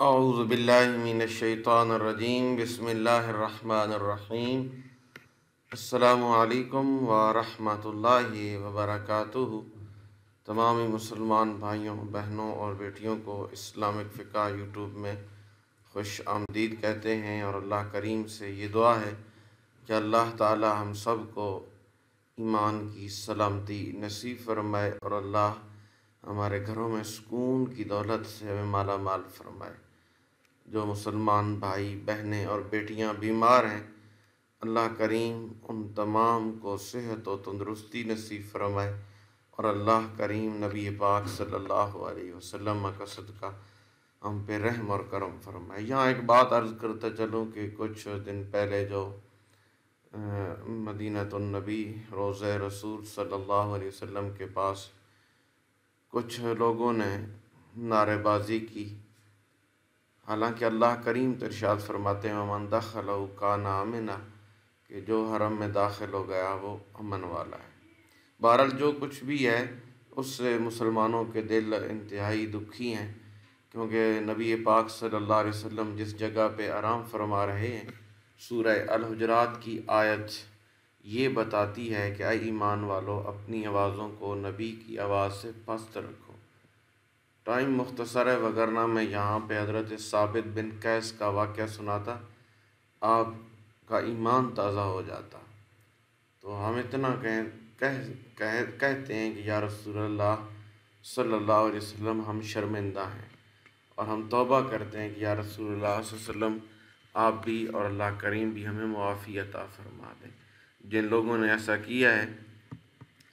اعوذ باللہ من الشیطان الرجیم، بسم اللہ الرحمن الرحیم۔ السلام علیکم ورحمۃ اللہ وبرکاتہ۔ تمام مسلمان بھائیوں، بہنوں اور بیٹیوں کو اسلامک فقہ یوٹیوب میں خوش آمدید کہتے ہیں اور اللہ کریم سے یہ دعا ہے کہ اللہ تعالی ہم سب کو ایمان کی سلامتی نصیب فرمائے اور اللہ ہمارے گھروں میں سکون کی دولت سے ہمیں مالا مال فرمائے۔ جو مسلمان بھائی، بہنیں اور بیٹیاں بیمار ہیں، اللہ کریم ان تمام کو صحت و تندرستی نصیب فرمائے اور اللہ کریم نبی پاک صلی اللہ علیہ وسلم کا صدقہ ہم پہ رحم اور کرم فرمائے۔ یہاں ایک بات عرض کرتا چلوں کہ کچھ دن پہلے جو مدینہ النبی روز رسول صلی اللہ علیہ وسلم کے پاس کچھ لوگوں نے نعرے بازی کی۔ حالانکہ اللہ کریم ارشاد فرماتے ہیں امن دخل کا نامنا کہ جو حرم میں داخل ہو گیا وہ امن والا ہے۔ بہرحال جو کچھ بھی ہے، اس سے مسلمانوں کے دل انتہائی دکھی ہیں، کیونکہ نبی پاک صلی اللہ علیہ وسلم جس جگہ پہ آرام فرما رہے ہیں، سورہ الحجرات کی آیت یہ بتاتی ہے کہ اے ایمان والو، اپنی آوازوں کو نبی کی آواز سے پست رکھو۔ ٹائم مختصر ہے وگرنہ میں یہاں پہ حضرت ثابت بن قیس کا واقعہ سناتا، آپ کا ایمان تازہ ہو جاتا۔ تو ہم اتنا کہہ، کہتے ہیں کہ یا رسول اللہ صلی اللہ علیہ وسلم ہم شرمندہ ہیں۔ اور ہم توبہ کرتے ہیں کہ یا رسول اللہ صلی اللہ علیہ وسلم آپ بھی اور اللہ کریم بھی ہمیں معافی عطا فرما دیں۔ جن لوگوں نے ایسا کیا ہے،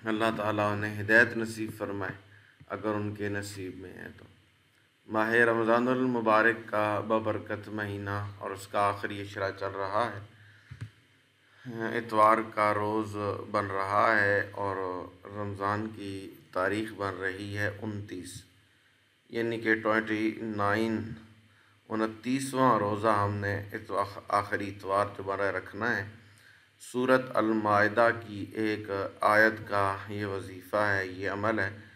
اللہ تعالیٰ انہیں ہدایت نصیب فرمائے۔ اگر ان کے نصیب میں ہے تو۔ ماہ رمضان المبارک کا ببرکت مہینہ اور اس کا آخری اشرا چل رہا ہے۔ اتوار کا روز بن رہا ہے اور رمضان کی تاریخ بن رہی ہے انتیس۔ یعنی کہ ٹوئنٹی نائن، انتیسواں روزہ ہم نے آخری اتوار دوبارہ رکھنا ہے۔ صورت المائدہ کی ایک آیت کا یہ وظیفہ ہے، یہ عمل ہے۔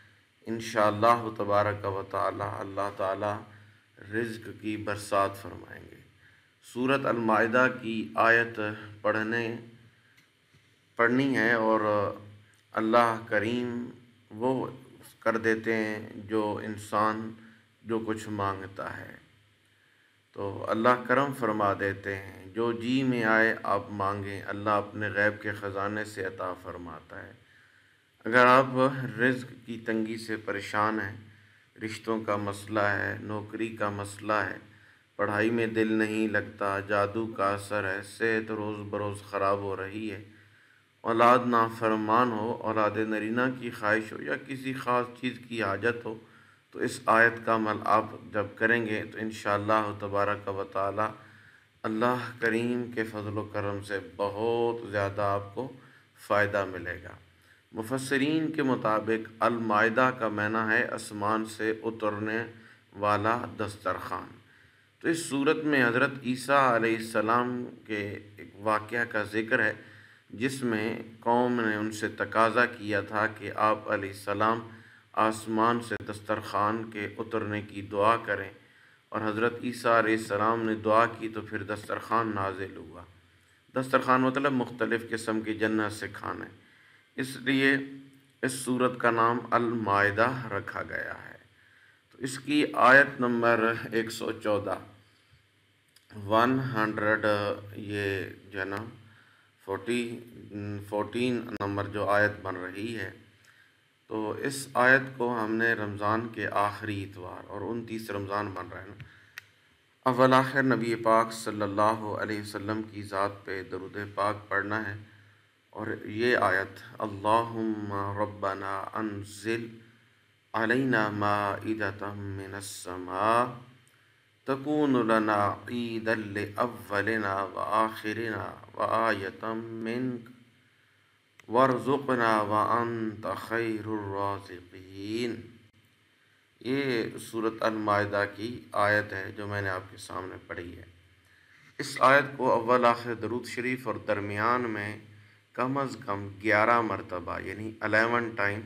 انشاءاللہ تبارک و تعالی اللہ تعالی رزق کی برسات فرمائیں گے۔ صورت المائدہ کی آیت پڑھنے، پڑھنی ہے اور اللہ کریم وہ کر دیتے ہیں جو انسان جو کچھ مانگتا ہے۔ تو اللہ کرم فرما دیتے ہیں، جو جی میں آئے آپ مانگیں، اللہ اپنے غیب کے خزانے سے عطا فرماتا ہے۔ اگر آپ رزق کی تنگی سے پریشان ہیں، رشتوں کا مسئلہ ہے، نوکری کا مسئلہ ہے، پڑھائی میں دل نہیں لگتا، جادو کا اثر ہے، صحت روز بروز خراب ہو رہی ہے، اولاد نافرمان ہو، اولاد نرینہ کی خواہش ہو یا کسی خاص چیز کی حاجت ہو، تو اس آیت کا عمل آپ جب کریں گے تو انشاءاللہ تبارک و تعالی اللہ کریم کے فضل و کرم سے بہت زیادہ آپ کو فائدہ ملے گا۔ مفسرین کے مطابق المائدہ کا معنی ہے اسمان سے اترنے والا دسترخوان۔ تو اس صورت میں حضرت عیسیٰ علیہ السلام کے ایک واقعہ کا ذکر ہے، جس میں قوم نے ان سے تقاضا کیا تھا کہ آپ علیہ السلام آسمان سے دسترخوان کے اترنے کی دعا کریں۔ اور حضرت عیسیٰ علیہ السلام نے دعا کی تو پھر دسترخوان نازل ہوا۔ دسترخوان مطلب مختلف قسم کی جنت سے کھانے۔ اس لیے اس صورت کا نام المائدہ رکھا گیا ہے۔ تو اس کی آیت نمبر ایک سو چودہ۔ ون ہنڈریڈ، یہ جو ہے نا، فورٹی، فورٹین نمبر جو آیت بن رہی ہے۔ تو اس آیت کو ہم نے رمضان کے آخری اتوار اور انتیس رمضان بن رہے ہیں۔ اول آخر نبی پاک صلی اللہ علیہ وسلم کی ذات پہ درود پاک پڑھنا ہے۔ اور یہ آیت، اللہم ربنا انزل علینا مائدتا من السماء تکون لنا عیدا لأولنا وآخرنا وآیتا منک ورزقنا وانت خیر الرازقین. یہ صورت المائدہ کی آیت ہے جو میں نے آپ کے سامنے پڑھی ہے۔ اس آیت کو اول آخر درود شریف اور درمیان میں کم از کم گیارہ مرتبہ یعنی الیون ٹائم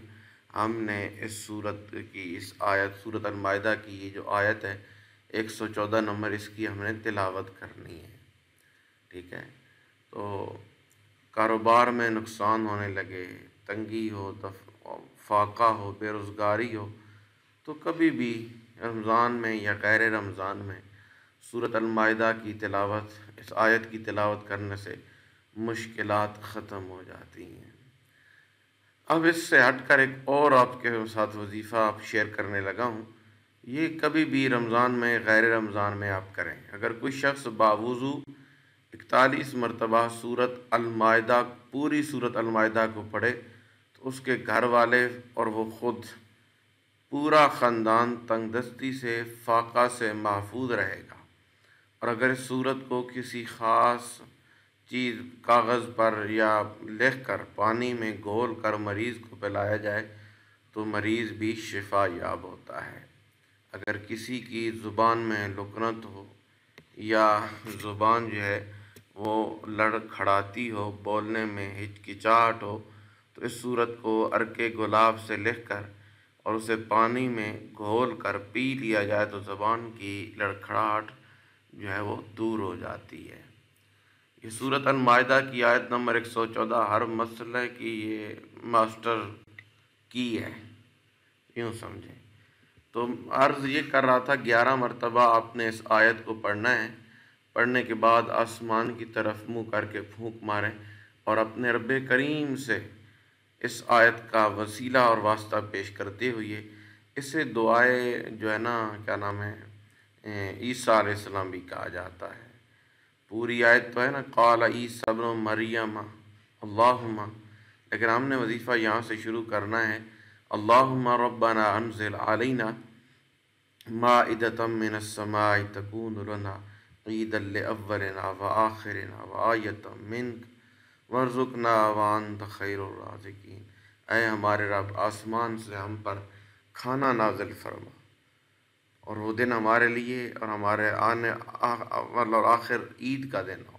ہم نے اس صورت کی، اس آیت صورت المائدہ کی، یہ جو آیت ہے، ایک سو چودہ نمبر، اس کی ہم نے تلاوت کرنی ہے۔ ٹھیک ہے؟ تو کاروبار میں نقصان ہونے لگے، تنگی ہو فاقہ ہو بے روزگاری ہو، تو کبھی بھی رمضان میں یا غیر رمضان میں صورت المائدہ کی تلاوت، اس آیت کی تلاوت کرنے سے مشکلات ختم ہو جاتی ہیں۔ اب اس سے ہٹ کر ایک اور آپ کے ساتھ وظیفہ آپ شیئر کرنے لگا ہوں۔ یہ کبھی بھی رمضان میں، غیر رمضان میں آپ کریں۔ اگر کوئی شخص باوضو اکتالیس مرتبہ صورت المائدہ، پوری صورت المائدہ کو پڑھے، تو اس کے گھر والے اور وہ خود پورا خاندان تنگ دستی سے، فاقہ سے محفوظ رہے گا۔ اور اگر اس صورت کو کسی خاص چیز کاغذ پر یا لکھ کر پانی میں گھول کر مریض کو پلایا جائے تو مریض بھی شفا یاب ہوتا ہے۔ اگر کسی کی زبان میں لکنت ہو یا زبان جو ہے وہ لڑ کھڑاتی ہو، بولنے میں ہچکچاہٹ ہو، تو اس صورت کو ارک گلاب سے لکھ کر اور اسے پانی میں گھول کر پی لیا جائے تو زبان کی لڑکھڑاہٹ جو ہے وہ دور ہو جاتی ہے۔ یہ صورت المائدہ کی آیت نمبر ایک سو چودہ ہر مسئلہ کی یہ ماسٹر کی ہے۔ یوں سمجھیں۔ تو عرض یہ کر رہا تھا، گیارہ مرتبہ آپ نے اس آیت کو پڑھنا ہے۔ پڑھنے کے بعد آسمان کی طرف منہ کر کے پھونک ماریں اور اپنے رب کریم سے اس آیت کا وسیلہ اور واسطہ پیش کرتے ہوئے اسے دعائے جو ہے نا، کیا نام ہے عیسیٰ علیہ السلام بھی کہا جاتا ہے۔ پوری آیت تو ہے نا، قال عیسیٰ ابن مریم، اللہم۔ لیکن ہم نے وظیفہ یہاں سے شروع کرنا ہے، اللہم ربنا انزل علینا مائدتا من السماء تکون لنا عید لأولنا و آخرنا و آیتا منک ورزقنا وانت خیر الرازقین۔ اے ہمارے رب، آسمان سے ہم پر کھانا نازل فرما۔ اور وہ دن ہمارے لیے اور ہمارے آنے اول اور آخر عید کا دن ہو۔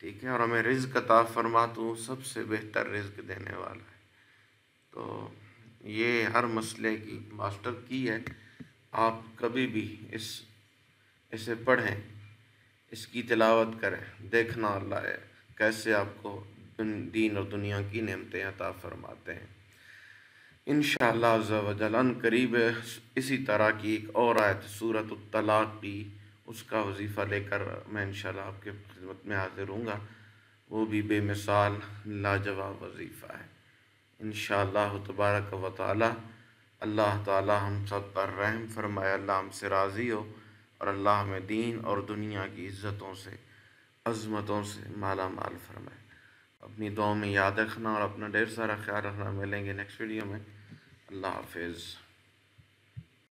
ٹھیک ہے، اور ہمیں رزق عطا فرما تو سب سے بہتر رزق دینے والا ہے۔ تو یہ ہر مسئلے کی ماسٹر کی ہے۔ آپ کبھی بھی اس، اسے پڑھیں، اس کی تلاوت کریں، دیکھنا اللہ ہے، کیسے آپ کو دین اور دنیا کی نعمتیں عطا فرماتے ہیں۔ انشاءاللہ عز و جلن قریب اسی طرح کی ایک اور آیت صورت الطلاق کی اس کا وظیفہ لے کر میں انشاءاللہ آپ کے خدمت میں حاضر ہوں گا۔ وہ بھی بے مثال، لاجواب وظیفہ ہے۔ انشاءاللہ تبارک و تعالی، اللہ تعالی ہم سب پر رحم فرمائے، اللہ ہم سے راضی ہو اور اللہ ہمیں دین اور دنیا کی عزتوں سے، عظمتوں سے مالا مال فرمائے۔ اپنی دعاؤں میں یاد رکھنا اور اپنا ڈھیر سارا خیال رکھنا۔ ملیں گے نیکسٹ ویڈیو میں۔ اللہ حافظ۔